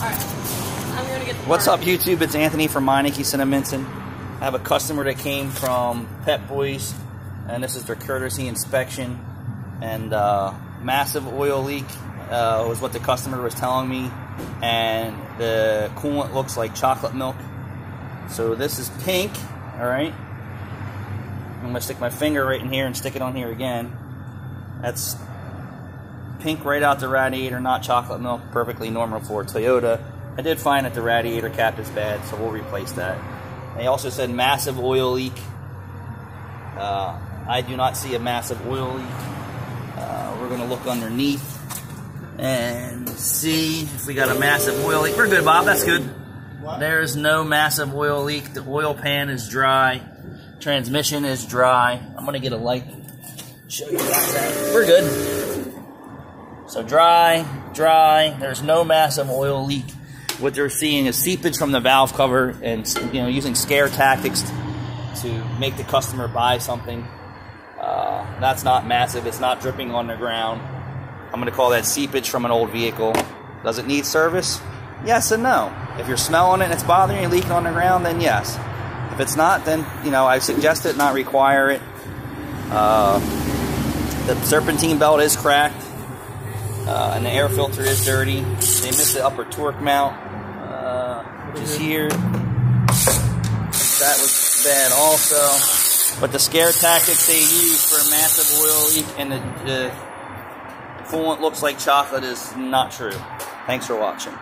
Alright. I'm gonna get the What's up, YouTube? It's Anthony from Meineke Cinnaminson. I have a customer that came from Pep Boys, and this is their courtesy inspection. And uh, massive oil leak uh, was what the customer was telling me, and the coolant looks like chocolate milk. So this is pink, all right. I'm gonna stick my finger right in here and stick it on here again. That's pink right out the radiator, not chocolate milk, perfectly normal for Toyota. I did find that the radiator cap is bad, so we'll replace that. They also said massive oil leak. Uh, I do not see a massive oil leak. Uh, we're going to look underneath and see if we got a massive oil leak. We're good, Bob. That's good. There's no massive oil leak. The oil pan is dry. Transmission is dry. I'm going to get a light. Show you that. We're good. So dry, dry. There's no massive oil leak. What they're seeing is seepage from the valve cover, and you know, using scare tactics to make the customer buy something. Uh, that's not massive. It's not dripping on the ground. I'm going to call that seepage from an old vehicle. Does it need service? Yes and no. If you're smelling it and it's bothering you, leaking on the ground, then yes. If it's not, then you know I suggest it, not require it. Uh, the serpentine belt is cracked. Uh, and the air filter is dirty. They missed the upper torque mount, uh, which is here. That was bad also. But the scare tactics they use for a massive oil leak and the, the coolant looks like chocolate is not true. Thanks for watching.